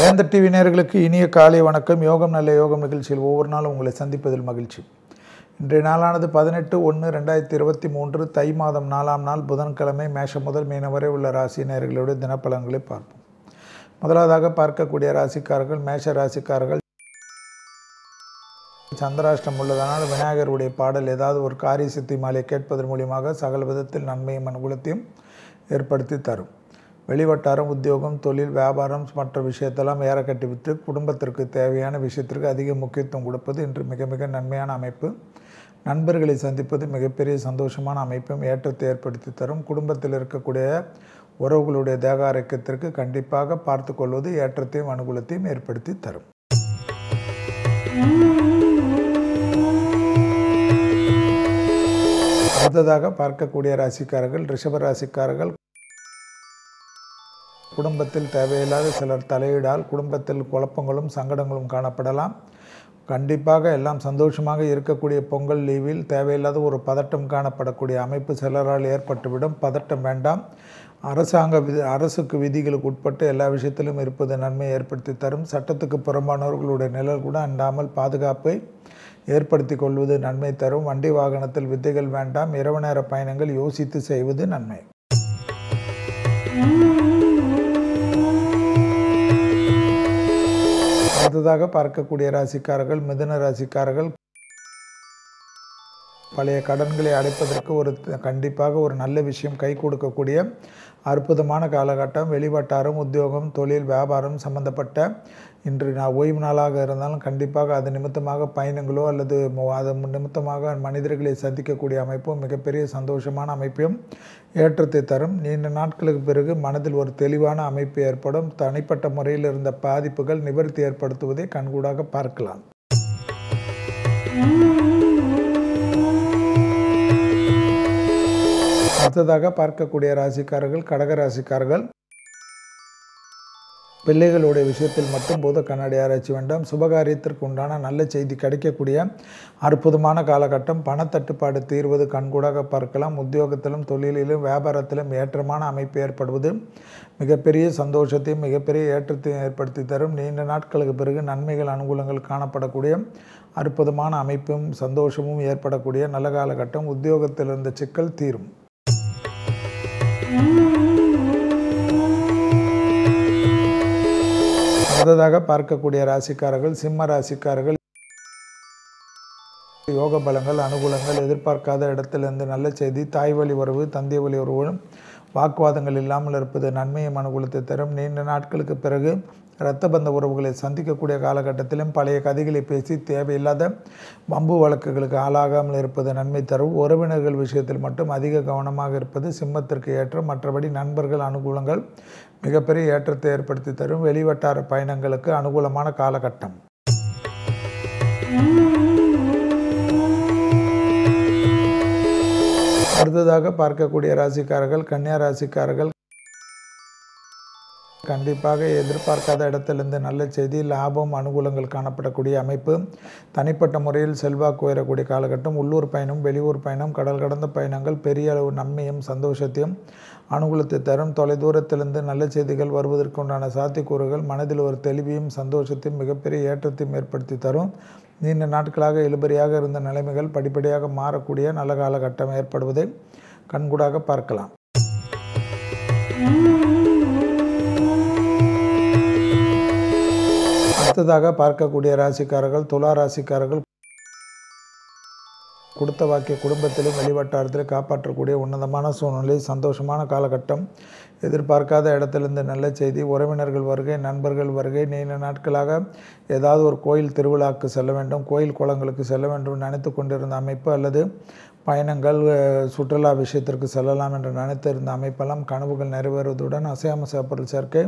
வேந்தர் டிவி நேர்களுக்கு இனிய காலை வணக்கம். யோகம் நல்ல யோகம் நிகழ்ச்சியில் ஒவ்வொரு நாளும் உங்களை சந்திப்பதில் மகிழ்ச்சி. இன்றைய நாளானது பதினெட்டு ஒன்று ரெண்டாயிரத்தி இருபத்தி மூன்று தை மாதம் நாலாம் நாள் புதன்கிழமை மேஷம் முதல் மீனம் வரை உள்ள ராசி நேர்களுடைய தினப்பலன்களை பார்ப்போம். முதலாவதாக பார்க்கக்கூடிய ராசிக்காரர்கள் மேஷ ராசிக்காரர்கள் சந்திராஷ்டம் உள்ளதனால் விநாயகருடைய பாடல் ஏதாவது ஒரு காரிய சித்தி மாலை கேட்பதன் மூலியமாக சகல விதத்தில் நன்மையும் அனுகூலத்தையும் ஏற்படுத்தி தரும். வெளிவட்டாரம் உத்தியோகம் தொழில் வியாபாரம் மற்ற விஷயத்தெல்லாம் ஏற கட்டிவிட்டு குடும்பத்திற்கு தேவையான விஷயத்திற்கு அதிக முக்கியத்துவம் கொடுப்பது இன்று மிக மிக நன்மையான அமைப்பு. நண்பர்களை சந்திப்பது மிகப்பெரிய சந்தோஷமான அமைப்பும் ஏற்றத்தை ஏற்படுத்தி தரும். குடும்பத்தில் இருக்கக்கூடிய உறவுகளுடைய தேக ஆரோக்கியத்திற்கு கண்டிப்பாக பார்த்து கொள்வது ஏற்றத்தையும் அனுகூலத்தையும் ஏற்படுத்தி தரும். அடுத்ததாக பார்க்கக்கூடிய ராசிக்காரர்கள் ரிஷப ராசிக்காரர்கள். குடும்பத்தில் தேவையில்லாத சிலர் தலையிடால் குடும்பத்தில் குழப்பங்களும் சங்கடங்களும் காணப்படலாம். கண்டிப்பாக எல்லாம் சந்தோஷமாக இருக்கக்கூடிய பொங்கல் லீவில் தேவையில்லாத ஒரு பதட்டம் காணப்படக்கூடிய அமைப்பு சிலரால் ஏற்பட்டுவிடும். பதட்டம் வேண்டாம். அரசாங்க விதி அரசுக்கு விதிகளுக்கு உட்பட்டு எல்லா விஷயத்திலும் இருப்பது நன்மையை ஏற்படுத்தி தரும். சட்டத்துக்கு புறம்பானவர்களுடைய நிழல் கூட அண்டாமல் பாதுகாப்பை ஏற்படுத்தி கொள்வது நன்மை தரும். வண்டி வாகனத்தில் வித்தைகள் வேண்டாம். இரவு நேர பயணங்கள் யோசித்து செய்வது நன்மை. அடுத்ததாக பார்க்கக்கூடிய ராசிக்காரர்கள் மிதுன ராசிக்காரர்கள். பழைய கடன்களை அடைப்பதற்கு ஒரு கண்டிப்பாக ஒரு நல்ல விஷயம் கை கொடுக்கக்கூடிய அற்புதமான காலகட்டம் வெளிவட்டாரம் உத்தியோகம் தொழில் வியாபாரம் சம்பந்தப்பட்ட இன்று நான் ஓய்வு நாளாக இருந்தாலும் கண்டிப்பாக அது நிமித்தமாக பயணங்களோ அல்லது அது நிமித்தமாக மனிதர்களை சந்திக்கக்கூடிய அமைப்பும் மிகப்பெரிய சந்தோஷமான அமைப்பையும் ஏற்றத்தை தரும். நீண்ட நாட்களுக்கு பிறகு மனதில் ஒரு தெளிவான அமைப்பு ஏற்படும். தனிப்பட்ட முறையில் இருந்த பாதிப்புகள் நிவர்த்தி ஏற்படுத்துவதை கண்கூடாக பார்க்கலாம். அடுத்ததாக பார்க்கக்கூடிய ராசிக்காரர்கள் கடக ராசிக்காரர்கள். பிள்ளைகளுடைய விஷயத்தில் மட்டும் போது கண்ணாடி ஆராய்ச்சி வேண்டாம். சுபகாரியத்திற்கு உண்டான நல்ல செய்தி கிடைக்கக்கூடிய அற்புதமான காலகட்டம். பணத்தட்டுப்பாடு தீர்வது கண்கூடாக பார்க்கலாம். உத்தியோகத்திலும் தொழிலிலும் வியாபாரத்திலும் ஏற்றமான அமைப்பு ஏற்படுவது மிகப்பெரிய சந்தோஷத்தையும் மிகப்பெரிய ஏற்றத்தையும் ஏற்படுத்தி தரும். நீண்ட நாட்களுக்கு பிறகு நன்மைகள் அனுகூலங்கள் காணப்படக்கூடிய அற்புதமான அமைப்பும் சந்தோஷமும் ஏற்படக்கூடிய நல்ல காலகட்டம். உத்தியோகத்தில் இருந்த சிக்கல் தீரும். அடுத்ததாக பார்க்கக்கூடிய ராசிக்காரர்கள் சிம்ம ராசிக்காரர்கள். யோக பலங்கள் அனுகூலங்கள் எதிர்பார்க்காத இடத்திலிருந்து நல்ல செய்தி தாய் வழி உறவு தந்தை வழி உறவு வாக்குவாதங்கள் இல்லாமல் இருப்பது நன்மையும் அனுகூலத்தை தரும். நீண்ட நாட்களுக்கு பிறகு இரத்த பந்த உறவுகளை சந்திக்கக்கூடிய காலகட்டத்திலும் பழைய கதைகளை பேசி தேவையில்லாத வம்பு வழக்குகளுக்கு ஆளாகாமல் இருப்பது நன்மை தரும். உறவினர்கள் விஷயத்தில் மட்டும் அதிக கவனமாக இருப்பது சிம்மத்திற்கு ஏற்ற மற்றபடி நண்பர்கள் அனுகூலங்கள் மிகப்பெரிய ஏற்றத்தை ஏற்படுத்தி தரும். வெளிவட்டார பயணங்களுக்கு அனுகூலமான காலகட்டம். அடுத்ததாக பார்க்கக்கூடிய ராசிக்காரர்கள் கன்னியா ராசிக்காரர்கள் கண்டிப்பாக எதிர்பார்க்காத இடத்திலிருந்து நல்ல செய்தி லாபம் அனுகூலங்கள் காணப்படக்கூடிய அமைப்பு. தனிப்பட்ட முறையில் செல்வாக்கு உயரக்கூடிய காலகட்டம் உள்ளூர் பயணம் வெளியூர் பயணம் கடல் கடந்த பயணங்கள் பெரிய அளவு நன்மையும் சந்தோஷத்தையும் அனுகூலத்தை தரும். தொலைதூரத்திலிருந்து நல்ல செய்திகள் வருவதற்குண்டான சாத்தியக்கூறுகள் மனதில் ஒரு தெளிவையும் சந்தோஷத்தையும் மிகப்பெரிய ஏற்றத்தையும் ஏற்படுத்தி தரும். நீண்ட நாட்களாக இழுபறியாக இருந்த நிலைமைகள் படிப்படியாக மாறக்கூடிய நல்ல காலகட்டம் ஏற்படுவதை கண்கூடாக பார்க்கலாம். அடுத்ததாக பார்க்கக்கூடிய ராசிக்காரர்கள் துலா ராசிக்காரர்கள் கொடுத்த வாக்கிய குடும்பத்திலும் வெளிவட்டாரத்திலும் காப்பாற்றக்கூடிய உன்னதமான சூழ்நிலை சந்தோஷமான காலகட்டம் எதிர்பார்க்காத இடத்திலிருந்து நல்ல செய்தி உறவினர்கள் வருகை நண்பர்கள் வருகை நீண்ட நாட்களாக ஏதாவது ஒரு கோயில் திருவிழாவுக்கு செல்ல வேண்டும் கோயில் குளங்களுக்கு செல்ல வேண்டும் நினைத்து கொண்டிருந்த அமைப்பு அல்லது பயணங்கள் சுற்றுலா விஷயத்திற்கு செல்லலாம் என்று நினைத்திருந்த அமைப்பெல்லாம் கனவுகள் நிறைவேறுவதுடன் அசையாம சேப்பொருள் சேர்க்கை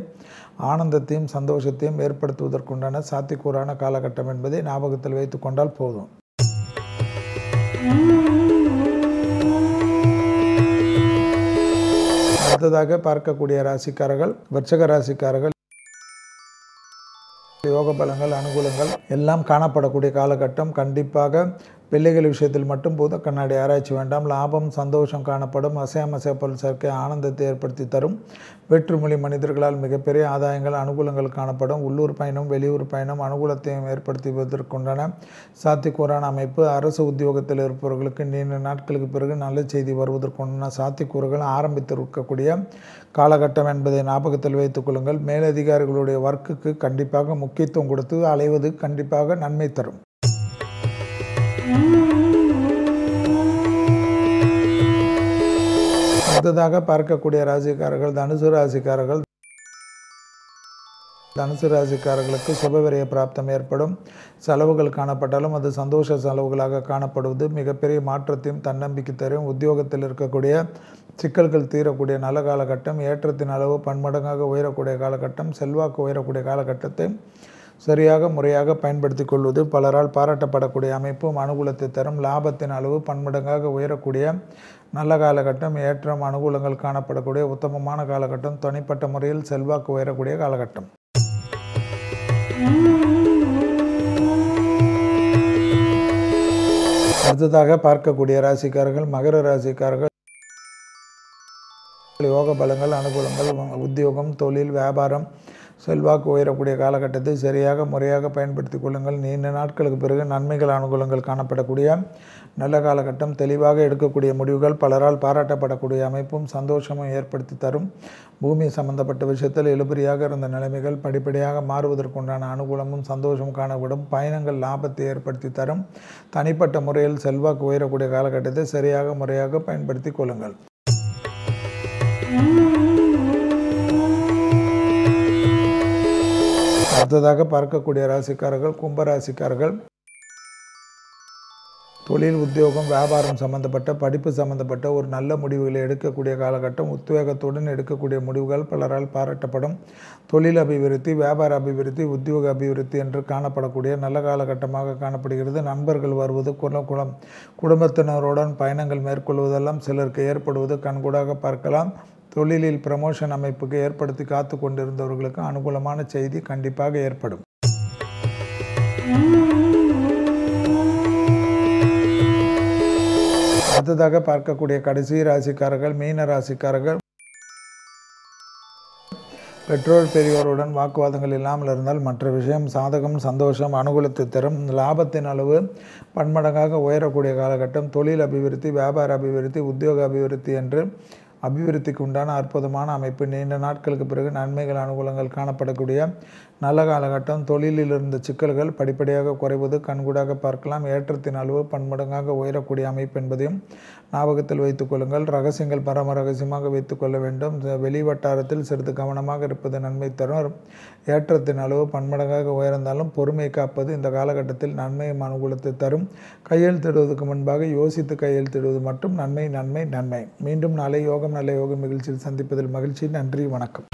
ஆனந்தத்தையும் சந்தோஷத்தையும் ஏற்படுத்துவதற்குண்டான சாத்தியக்கூறான காலகட்டம் என்பதை ஞாபகத்தில் வைத்து கொண்டால் போதும். அடுத்ததாக பார்க்கக்கூடிய ராசிக்காரர்கள் விருச்சக ராசிக்காரர்கள். யோக பலங்கள் அனுகூலங்கள் எல்லாம் காணப்படக்கூடிய காலகட்டம். கண்டிப்பாக பிள்ளைகள் விஷயத்தில் மட்டும் பூத கண்ணாடி ஆராய்ச்சி வேண்டாம். லாபம் சந்தோஷம் காணப்படும். அசையாமசை பொருள் சேர்க்கை ஆனந்தத்தை ஏற்படுத்தி தரும். வேற்றுமொழி மனிதர்களால் மிகப்பெரிய ஆதாயங்கள் அனுகூலங்கள் காணப்படும். உள்ளூர் பயணம் வெளியூர் பயணம் அனுகூலத்தையும் ஏற்படுத்துவதற்குண்டான சாத்தியக்கூறான அமைப்பு. அரசு உத்தியோகத்தில் இருப்பவர்களுக்கு நீண்ட நாட்களுக்கு பிறகு நல்ல செய்தி வருவதற்குண்டான சாத்தியக்கூறுகள் ஆரம்பித்திருக்கக்கூடிய காலகட்டம் என்பதை ஞாபகத்தில் வைத்துக் கொள்ளுங்கள். மேலதிகாரிகளுடைய ஒர்க்குக்கு கண்டிப்பாக முக்கியத்துவம் கொடுத்து அலைவது கண்டிப்பாக நன்மை தரும். அடுத்ததாக பார்க்கக்கூடிய ராசிக்காரர்கள் தனுசு ராசிக்காரர்கள் தனுசு ராசிக்காரர்களுக்கு சுபவிரய பிராப்தம் ஏற்படும். செலவுகள் காணப்பட்டாலும் அது சந்தோஷ செலவுகளாக காணப்படுவது. மிகப்பெரிய மாற்றத்தையும் தன்னம்பிக்கை தரும். உத்தியோகத்தில் இருக்கக்கூடிய சிக்கல்கள் தீரக்கூடிய நல்ல காலகட்டம். ஏற்றத்தின் அளவு பன்மடங்காக உயரக்கூடிய காலகட்டம். செல்வாக்கு உயரக்கூடிய காலகட்டத்தை சரியாக முறையாக பயன்படுத்தி கொள்வது பலரால் பாராட்டப்படக்கூடிய அமைப்பும் அனுகூலத்தை தரும் லாபத்தின் அளவு பன்மடங்காக உயரக்கூடிய நல்ல காலகட்டம் ஏற்றம் அனுகூலங்கள் காணப்படக்கூடிய உத்தமமான காலகட்டம் தனிப்பட்ட முறையில் செல்வாக்கு உயரக்கூடிய காலகட்டம். அடுத்ததாக பார்க்கக்கூடிய ராசிக்காரர்கள் மகர ராசிக்காரர்கள். யோக பலங்கள் அனுகூலங்கள் உத்தியோகம் தொழில் வியாபாரம் செல்வாக்கு உயரக்கூடிய காலகட்டத்தை சரியாக முறையாக பயன்படுத்தி கொள்ளுங்கள். நீண்ட நாட்களுக்கு பிறகு நன்மைகள் அனுகூலங்கள் காணப்படக்கூடிய நல்ல காலகட்டம் தெளிவாக எடுக்கக்கூடிய முடிவுகள் பலரால் பாராட்டப்படக்கூடிய அமைப்பும் சந்தோஷமும் ஏற்படுத்தி தரும். பூமி சம்பந்தப்பட்ட விஷயத்தில் இழுபறியாக இருந்த நிலைமைகள் படிப்படியாக மாறுவதற்குண்டான அனுகூலமும் சந்தோஷமும் காணப்படும். பயணங்கள் லாபத்தை ஏற்படுத்தி தரும். தனிப்பட்ட முறையில் செல்வாக்கு உயரக்கூடிய காலகட்டத்தை சரியாக முறையாக பயன்படுத்தி கொள்ளுங்கள். அடுத்ததாக பார்க்கக்கூடிய ராசிக்காரர்கள் கும்பராசிக்காரர்கள். தொழில் உத்தியோகம் வியாபாரம் சம்பந்தப்பட்ட படிப்பு சம்பந்தப்பட்ட ஒரு நல்ல முடிவுகளை எடுக்கக்கூடிய காலகட்டம். உத்வேகத்துடன் எடுக்கக்கூடிய முடிவுகள் பலரால் பாராட்டப்படும். தொழில் அபிவிருத்தி வியாபார அபிவிருத்தி உத்தியோக அபிவிருத்தி என்று காணப்படக்கூடிய நல்ல காலகட்டமாக காணப்படுகிறது. நண்பர்கள் வருவது குல குலம். குடும்பத்தினருடன் பயணங்கள் மேற்கொள்வதெல்லாம் சிலருக்கு ஏற்படுவது கண்கூடாக பார்க்கலாம். தொழிலில் ப்ரமோஷன் அமைப்புக்கு ஏற்படுத்தி காத்து கொண்டிருந்தவர்களுக்கு அனுகூலமான செய்தி கண்டிப்பாக ஏற்படும். அடுத்ததாக பார்க்கக்கூடிய கடைசி ராசிக்காரர்கள் மீன ராசிக்காரர்கள். பெற்றோர் பெரியோருடன் வாக்குவாதங்கள் இல்லாமல் இருந்தால் மற்ற விஷயம் சாதகம் சந்தோஷம் அனுகூலத்தை தரும். லாபத்தின் அளவு பன்மடங்காக உயரக்கூடிய காலகட்டம். தொழில் அபிவிருத்தி வியாபார அபிவிருத்தி உத்தியோக அபிவிருத்தி என்று அபிவிருத்திக்கு உண்டான அற்புதமான அமைப்பு நீண்ட நாட்களுக்கு பிறகு நன்மைகள் அனுகூலங்கள் காணப்படக்கூடிய நல்ல காலகட்டம் தொழிலில் இருந்த சிக்கல்கள் படிப்படியாக குறைவது கண்கூடாக பார்க்கலாம் ஏற்றத்தின் அளவு பன்மடங்காக உயரக்கூடிய அமைப்பு என்பதையும் ஞாபகத்தில் வைத்துக் கொள்ளுங்கள். ரகசியங்கள் பரம ரகசியமாக வைத்துக் கொள்ள வேண்டும். வெளி வட்டாரத்தில் சிறிது கவனமாக இருப்பது நன்மை தரும். ஏற்றத்தின் அளவு பன்மடங்காக உயர்ந்தாலும் பொறுமை காப்பது இந்த காலகட்டத்தில் நன்மையும் அனுகூலத்தை தரும். கையெழுத்திடுவதற்கு முன்பாக யோசித்து கையெழுத்திடுவது மட்டும் நன்மை நன்மை நன்மை. மீண்டும் நாளை யோகம் நல்ல யோகம் நிகழ்ச்சியில் சந்திப்பதில் மகிழ்ச்சி. நன்றி வணக்கம்.